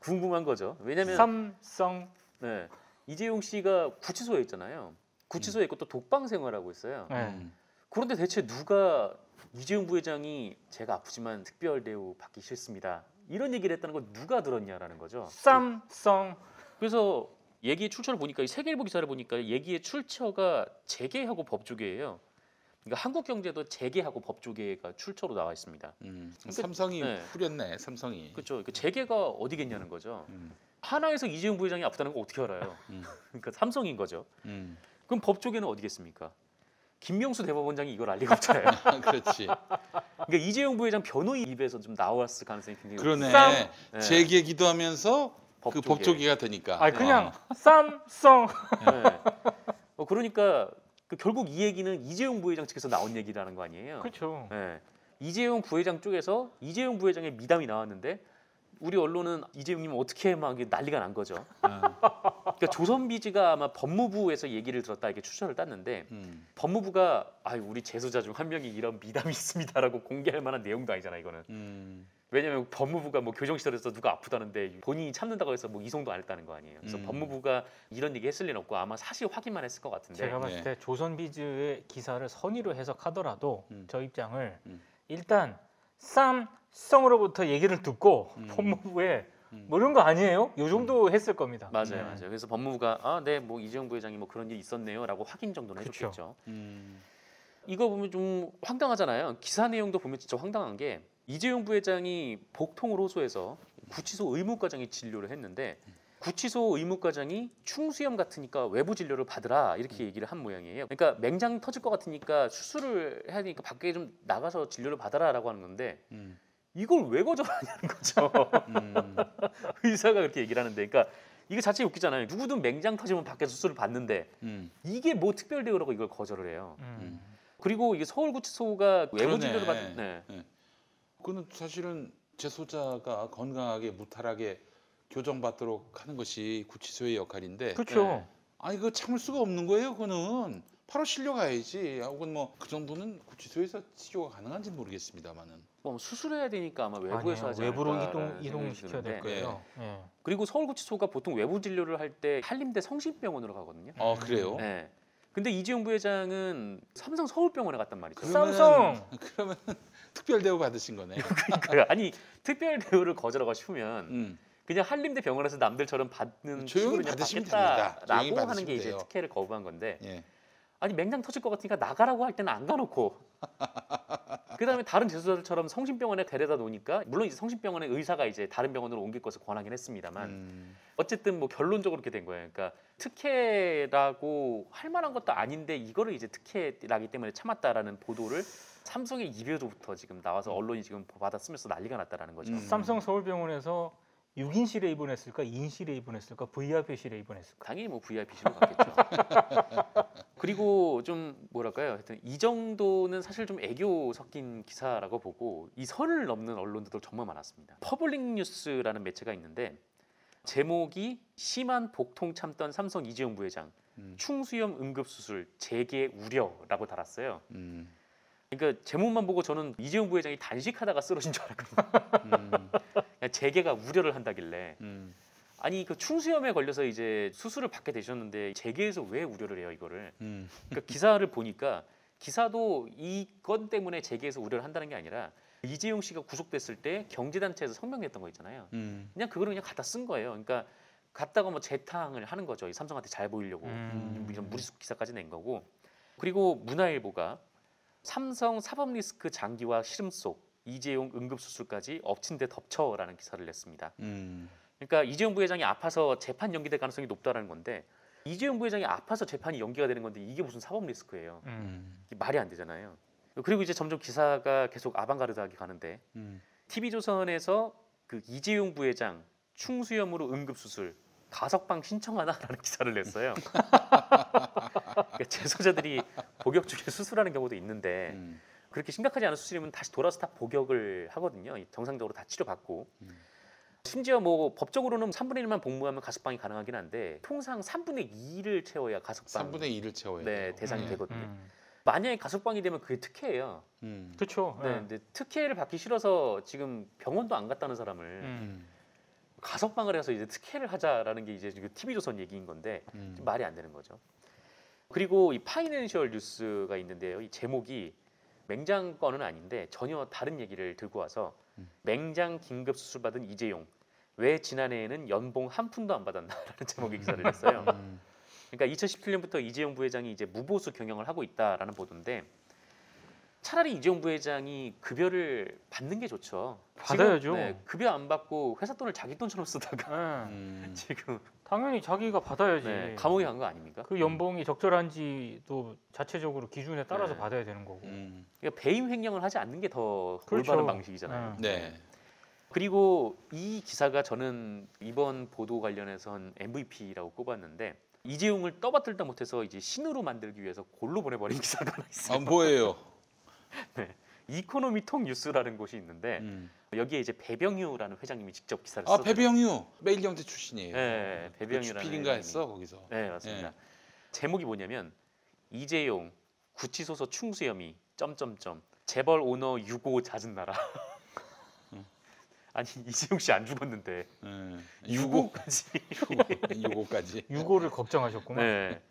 궁금한 거죠. 왜냐하면 삼성 네, 이재용 씨가 구치소에 있잖아요. 구치소에 있고 또 독방 생활하고 있어요. 네. 음. 그런데 대체 누가 이재용 부회장이 제가 아프지만 특별 대우 받기 싫습니다. 이런 얘기를 했다는 걸 누가 들었냐라는 거죠. 삼성 그래서 얘기의 출처를 보니까 이 세계일보 기사를 보니까 얘기의 출처가 재계하고 법조계예요. 그러니까 한국 경제도 재계하고 법조계가 출처로 나와 있습니다. 음. 근데- 삼성이 네. 후렸네. 삼성이. 그렇죠. 그 재계가 어디겠냐는 거죠. 음. 하나에서 이재용 부회장이 아프다는 거 어떻게 알아요? 음. *laughs* 그러니까 삼성인 거죠. 음. 그럼 법조계는 어디겠습니까? 김명수 대법원장이 이걸 알 리가 없잖아요. 그렇지. 그러니까 이재용 부회장 변호인 입에서 좀 나왔을 가능성이 굉장히 그러네. 쌈. 네. 재계 기도하면서 그 법조계. 법조계가 되니까. 아 그냥 어. 삼성 네. 어, 그러니까 그 결국 이 얘기는 이재용 부회장 측에서 나온 얘기라는 거 아니에요? 그렇죠. 네. 이재용 부회장 쪽에서 이재용 부회장의 미담이 나왔는데 우리 언론은 이재용님 어떻게 막 난리가 난 거죠. 아. 그러니까 조선비즈가 아마 법무부에서 얘기를 들었다 이렇게 추천을 땄는데 음. 법무부가 아 우리 재소자 중 한 명이 이런 미담이 있습니다라고 공개할 만한 내용도 아니잖아 이거는. 음. 왜냐면 법무부가 뭐 교정시설에서 누가 아프다는데 본인이 참는다고 해서 뭐 이송도 안 했다는 거 아니에요. 그래서 음. 법무부가 이런 얘기 했을 리는 없고 아마 사실 확인만 했을 것 같은데. 제가 봤을 네. 때 조선비즈의 기사를 선의로 해석하더라도 음. 저 입장을 음. 일단 삼성으로부터 얘기를 듣고 음. 법무부에 음. 뭐 이런 거 아니에요? 요 정도 했을 겁니다. 맞아요, 네. 맞아요. 그래서 법무부가 아, 네, 뭐 이재용 부회장이 뭐 그런 일이 있었네요라고 확인 정도는 그쵸. 해줬겠죠. 음. 이거 보면 좀 황당하잖아요. 기사 내용도 보면 진짜 황당한 게 이재용 부회장이 복통을 호소해서 구치소 의무과장이 진료를 했는데 구치소 의무과장이 충수염 같으니까 외부 진료를 받으라 이렇게 얘기를 한 모양이에요. 그러니까 맹장 터질 것 같으니까 수술을 해야 되니까 밖에 좀 나가서 진료를 받아라라고 하는 건데 음. 이걸 왜 거절하냐는 거죠. 음. *laughs* 의사가 그렇게 얘기를 하는데, 그러니까 이거 자체 웃기잖아요. 누구든 맹장 터지면 밖에서 수술을 받는데 음. 이게 뭐 특별 대우라고 이걸 거절을 해요. 음. 그리고 이게 서울구치소가 외부 그러네. 진료를 받는 네. 그거는 사실은 재소자가 건강하게 무탈하게 교정받도록 하는 것이 구치소의 역할인데 그렇죠. 네. 아니 그 참을 수가 없는 거예요. 그거는 바로 실려가야지. 혹은 뭐 그 정도는 구치소에서 치료가 가능한지 는 모르겠습니다만은. 뭐 수술해야 되니까 아마 외부에서. 하지 외부로 이동 이동을 생각이 시켜야 될. 거예요. 예. 그리고 서울구치소가 보통 외부 진료를 할 때 한림대 성심병원으로 가거든요. 어 그래요? 네. 근데 이재용 부회장은 삼성 서울병원에 갔단 말이죠. 삼성 그러면 특별 대우 받으신 거네. *laughs* 그러니까요. 아니 특별 대우를 거절하고 싶으면 음. 그냥 한림대 병원에서 남들처럼 받는 조용히 받으시면 됩니다. 조용히 받겠다라고 하는 게 이제 돼요. 특혜를 거부한 건데 예. 아니 맹장 터질 것 같으니까 나가라고 할 때는 안 가놓고 *laughs* 그다음에 다른 재수자들처럼 성심병원에 데려다 놓으니까 물론 이제 성심병원의 의사가 이제 다른 병원으로 옮길 것을 권하긴 했습니다만 음. 어쨌든 뭐 결론적으로 그렇게 된 거예요. 그러니까 특혜라고 할 만한 것도 아닌데 이거를 이제 특혜라기 때문에 참았다라는 보도를 삼성의 입에로부터 지금 나와서 언론이 지금 받아 쓰면서 난리가 났다라는 거죠. 음. 삼성 서울병원에서 6인실에 입원했을까, 2인실에 입원했을까, VIP실에 입원했을까. 당연히 뭐 VIP실로 갔겠죠. *laughs* 그리고 좀 뭐랄까요? 하여튼 이 정도는 사실 좀 애교 섞인 기사라고 보고 이 선을 넘는 언론들도 정말 많았습니다. 퍼블릭 뉴스라는 매체가 있는데 제목이 심한 복통 참던 삼성 이재용 부회장 음. 충수염 응급수술 재개 우려라고 달았어요. 음. 그러니까 제목만 보고 저는 이재용 부회장이 단식하다가 쓰러진 줄 알았거든요. 음. 재개가 우려를 한다길래 음. 아니 그 충수염에 걸려서 이제 수술을 받게 되셨는데 재개에서 왜 우려를 해요 이거를? 음. 그러니까 기사를 보니까 기사도 이 건 때문에 재개에서 우려를 한다는 게 아니라 이재용 씨가 구속됐을 때 경제단체에서 성명 냈던 거 있잖아요. 음. 그냥 그거를 그냥 갖다 쓴 거예요. 그러니까 갖다가 뭐 재탕을 하는 거죠. 이 삼성한테 잘 보이려고 음. 이런 무리수 기사까지 낸 거고. 그리고 문화일보가 삼성 사법 리스크 장기화 시름 속 이재용 응급수술까지 엎친 데 덮쳐라는 기사를 냈습니다. 음. 그러니까 이재용 부회장이 아파서 재판 연기될 가능성이 높다라는 건데 이재용 부회장이 아파서 재판이 연기가 되는 건데 이게 무슨 사법 리스크예요? 음. 말이 안 되잖아요. 그리고 이제 점점 기사가 계속 아방가르드하게 가는데 음. TV조선에서 그 이재용 부회장 충수염으로 응급수술 가석방 신청하나라는 *laughs* 기사를 냈어요. *laughs* 그러니까 재소자들이 복역 중에 수술하는 경우도 있는데 음. 그렇게 심각하지 않은 수술이면 다시 돌아서 다 복역을 하거든요. 정상적으로 다 치료받고. 음. 심지어 뭐 법적으로는 3분의 1만 복무하면 가석방이 가능하긴 한데 통상 3분의 2를 채워야 가석방 3분의 2를 채워야 네, 돼요. 대상이 네. 되거든요. 음. 만약에 가석방이 되면 그게 특혜예요. 음. 그렇죠. 네, 근데 특혜를 받기 싫어서 지금 병원도 안 갔다는 사람을 음. 음. 가석방을 해서 이제 특혜를 하자라는 게 이제 TV조선 얘기인 건데 음. 좀 말이 안 되는 거죠. 그리고 이 파이낸셜 뉴스가 있는데요. 이 제목이 맹장 건은 아닌데 전혀 다른 얘기를 들고 와서 음. 맹장 긴급 수술 받은 이재용 왜 지난해에는 연봉 한 푼도 안 받았나라는 제목의 기사를 냈어요. 음. 그러니까 2017년부터 이재용 부회장이 이제 무보수 경영을 하고 있다라는 보도인데 차라리 이재용 부회장이 급여를 받는 게 좋죠. 받아야죠. 네, 급여 안 받고 회사 돈을 자기 돈처럼 쓰다가 예. 음. *laughs* 지금 당연히 자기가 받아야지. 네, 감옥에 간 거 아닙니까? 그 연봉이 적절한지도 자체적으로 기준에 따라서 네. 받아야 되는 거고. 음. 그러니까 배임 횡령을 하지 않는 게더 그렇죠. 올바른 방식이잖아요. 음. 네. 그리고 이 기사가 저는 이번 보도 관련해선 MVP라고 꼽았는데 이재용을 떠받들다 못해서 이제 신으로 만들기 위해서 골로 보내버린 *laughs* 기사가 하나 있어요. 아 뭐예요? *laughs* 이코노미통 뉴스라는 곳이 있는데 음. 여기에 이제 배병유라는 회장님이 직접 기사를 아 썼어요. 배병유 매일경제 출신이에요. 네, 그 배병유라는 주필인가. 했어 거기서. 네, 맞습니다. 네. 제목이 뭐냐면 이재용 구치소서 충수염이 점점점 재벌 오너 유고 잦은 나라. 음. *laughs* 아니 이재용 씨 안 죽었는데 음. 유고 유고까지. *laughs* 유고까지. 유고를 걱정하셨구만. 네.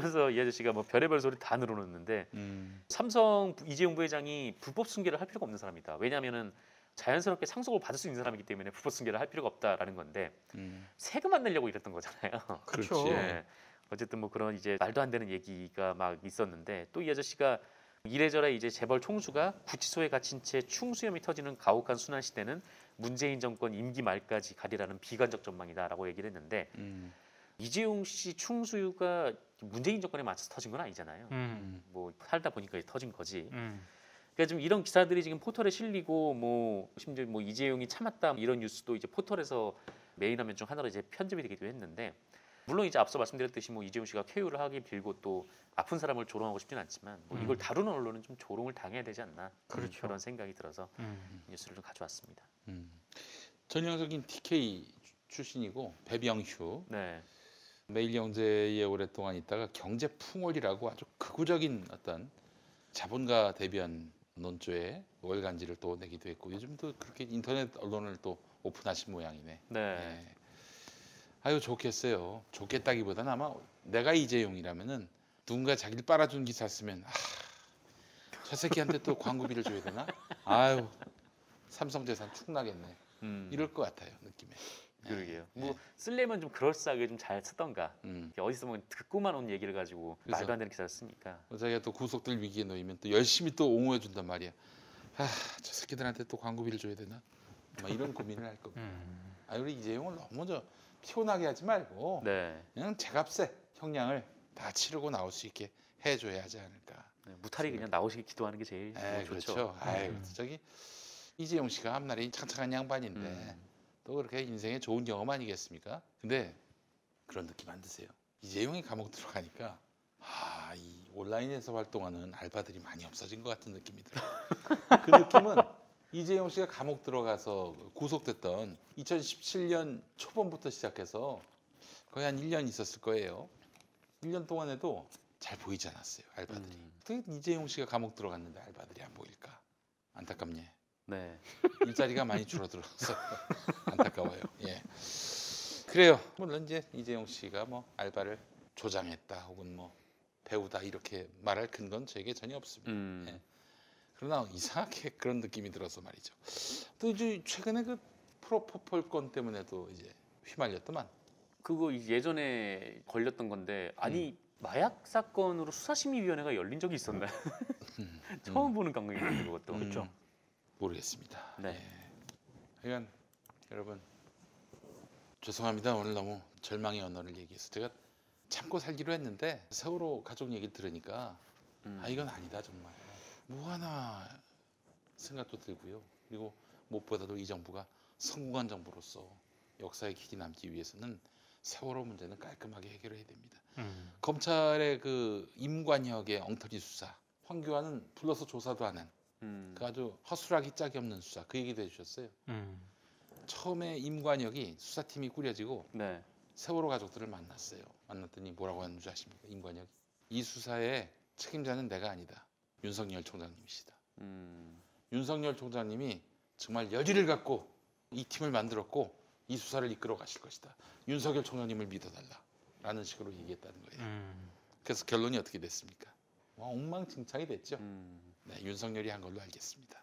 그래서 이 아저씨가 뭐 별의별 소리 다 늘어놓는데 음. 삼성 부- 이재용 부회장이 불법 승계를 할 필요가 없는 사람이다. 왜냐하면은 자연스럽게 상속을 받을 수 있는 사람이기 때문에 불법 승계를 할 필요가 없다라는 건데 음. 세금 안 내려고 이랬던 거잖아요. *laughs* 그렇죠. 예. 어쨌든 뭐 그런 이제 말도 안 되는 얘기가 막 있었는데 또 이 아저씨가 이래저래 이제 재벌 총수가 구치소에 갇힌 채 충수염이 터지는 가혹한 순환 시대는 문재인 정권 임기 말까지 가리라는 비관적 전망이다라고 얘기를 했는데 음. 이재용 씨 충수가 문재인 정권에 맞춰서 터진 건 아니잖아요. 음. 음. 뭐 살다 보니까 터진 거지. 음. 그러니까 좀 이런 기사들이 지금 포털에 실리고 뭐 심지어 뭐 이재용이 참았다 이런 뉴스도 이제 포털에서 메인 화면 중 하나로 이제 편집이 되기도 했는데 물론 이제 앞서 말씀드렸듯이 뭐 이재용 씨가 쾌유를 하기 빌고 또 아픈 사람을 조롱하고 싶진 않지만 뭐 이걸 음. 다루는 언론은 좀 조롱을 당해야 되지 않나 그렇죠. 그런 생각이 들어서 음. 뉴스를 좀 가져왔습니다. 음. 전형적인 TK 출신이고 배병휴. 네. 매일 경제에 오랫동안 있다가 경제 풍월이라고 아주 극우적인 어떤 자본가 대변 논조에 월간지를 또 내기도 했고 요즘도 그렇게 인터넷 언론을 또 오픈하신 모양이네. 네. 예. 아유 좋겠어요. 좋겠다기보다는 아마 내가 이재용이라면은 누군가 자기를 빨아준 기사 쓰면 아, 저 새끼한테 또 광고비를 줘야 되나? 아유 삼성 재산 축 나겠네. 음, 이럴 것 같아요 느낌에. 그러게요. 예. 뭐 쓰려면 좀 그럴싸하게 좀 잘 쓰던가. 음. 어디서 뭐 듣고만 온 얘기를 가지고 그래서- 말도 안 되는 기사를 쓰니까. 자기가 또 구속될 위기에 놓이면 또 열심히 또 옹호해 준단 말이야. 아, 저 새끼들한테 또 광고비를 줘야 되나? 막 이런 *laughs* 고민을 할 거고. 음. 아, 우리 이재용을 너무 저 피곤하게 하지 말고 네. 그냥 제값에 형량을 다 치르고 나올 수 있게 해줘야 하지 않을까. 네, 무탈이 그냥 나오시길 기도하는 게 제일 에, 뭐 좋죠. 그렇죠. 아유, 음. 저기 이재용 씨가 앞날이 창창한 양반인데 음. 또 그렇게 인생에 좋은 경험 아니겠습니까? 근데 그런 느낌 안 드세요? 이재용이 감옥 들어가니까 아, 이 온라인에서 활동하는 알바들이 많이 없어진 것 같은 느낌이 들어요. 그 느낌은 이재용 씨가 감옥 들어가서 구속됐던 2017년 초반부터 시작해서 거의 한 1년 있었을 거예요. 1년 동안에도 잘 보이지 않았어요, 알바들이. 음. 어떻게 이재용 씨가 감옥 들어갔는데 알바들이 안 보일까? 안타깝네. 네. *laughs* 일자리가 많이 줄어들어서 안타까워요. 예. 그래요. 물론 이제 이재용 씨가 뭐 알바를 조장했다 혹은 뭐 배우다 이렇게 말할 근건 저에게 전혀 없습니다. 음. 예. 그러나 이상하게 그런 느낌이 들어서 말이죠. 또 이제 최근에 그 프로포폴 건 때문에도 이제 휘말렸더만. 그거 이- 예전에 걸렸던 건데 아니 음. 마약 사건으로 수사심의위원회가 열린 적이 있었나요? *laughs* 처음 보는 광경인데 그것도. 음, 그렇죠. 모르겠습니다. 네. 예. 하여간 여러분 죄송합니다. 오늘 너무 절망의 언어를 얘기해서 제가 참고 살기로 했는데 세월호 가족 얘기를 들으니까 음. 아 이건 아니다 정말 뭐 하나 생각도 들고요. 그리고 무엇보다도 이 정부가 성공한 정부로서 역사의 길이 남기 위해서는 세월호 문제는 깔끔하게 해결해야 됩니다. 음. 검찰의 그 임관혁의 엉터리 수사, 황교안은 불러서 조사도 안 한 음. 그 아주 허술하기 짝이 없는 수사 그 얘기도 해주셨어요. 음. 처음에 임관혁이 수사팀이 꾸려지고 네. 세월호 가족들을 만났어요. 만났더니 뭐라고 하는 줄 아십니까? 임관혁이 이 수사의 책임자는 내가 아니다. 윤석열 총장님이시다. 음. 윤석열 총장님이 정말 여지를 갖고 이 팀을 만들었고 이 수사를 이끌어 가실 것이다. 윤석열 총장님을 믿어달라. 라는 식으로 얘기했다는 거예요. 음. 그래서 결론이 어떻게 됐습니까? 와, 엉망진창이 됐죠. 음. 네, 윤석열이 한 걸로 알겠습니다.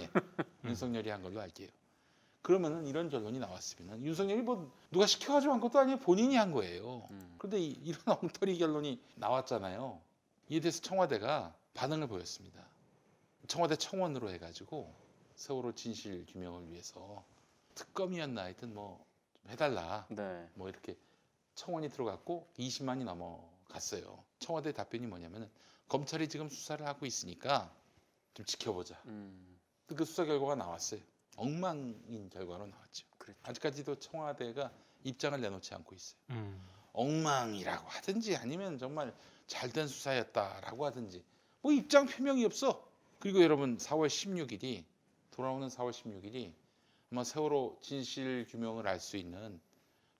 예, *laughs* 윤석열이 한 걸로 알게요. 그러면은 이런 결론이 나왔으면 윤석열이 뭐 누가 시켜가지고 한 것도 아니에요. 본인이 한 거예요. 음. 그런데 이, 이런 *laughs* 엉터리 결론이 나왔잖아요. 이에 대해서 청와대가 반응을 보였습니다. 청와대 청원으로 해가지고 세월호 진실 규명을 위해서 특검이었나 하여튼 뭐좀 해달라. 네. 뭐 이렇게 청원이 들어갔고 20만이 넘어갔어요. 청와대 답변이 뭐냐면은 검찰이 지금 수사를 하고 있으니까 좀 지켜보자. 음. 그 수사 결과가 나왔어요. 엉망인 결과로 나왔죠. 그랬죠. 아직까지도 청와대가 입장을 내놓지 않고 있어요. 음. 엉망이라고 하든지 아니면 정말 잘된 수사였다라고 하든지 뭐 입장 표명이 없어. 그리고 여러분 4월 16일이 돌아오는 4월 16일이 아마 세월호 진실 규명을 알 수 있는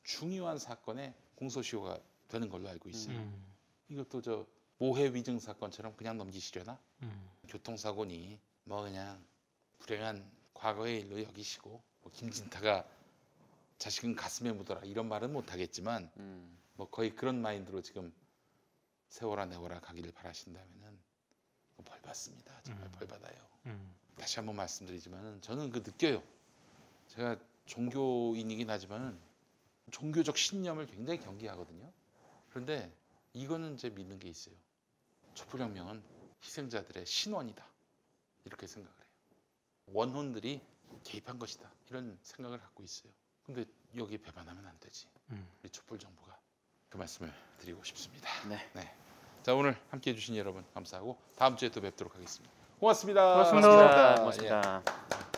중요한 사건의 공소시효가 되는 걸로 알고 있어요. 음. 이것도 저 모해 위증 사건처럼 그냥 넘기시려나? 음. 교통사고니 뭐 그냥 불행한 과거의 일로 여기시고 뭐 김진타가 자식은 가슴에 묻어라 이런 말은 못하겠지만 음. 뭐 거의 그런 마인드로 지금 세월아 내월아 가기를 바라신다면은 그벌 받습니다 정말 음. 벌 받아요 음. 다시 한번 말씀드리지만은 저는 그 느껴요 제가 종교인이긴 하지만은 종교적 신념을 굉장히 경계하거든요 그런데 이거는 제 믿는 게 있어요 촛불혁명은 희생자들의 신원이다 이렇게 생각을 해요 원혼들이 개입한 것이다 이런 생각을 갖고 있어요 근데 여기 배반하면 안 되지 음. 우리 촛불 정부가 그 말씀을 드리고 싶습니다. 네. 자 오늘 함께 해주신 여러분 감사하고 다음 주에 또 뵙도록 하겠습니다. 고맙습니다. 고맙습니다. 고맙습니다. 고맙습니다. 예.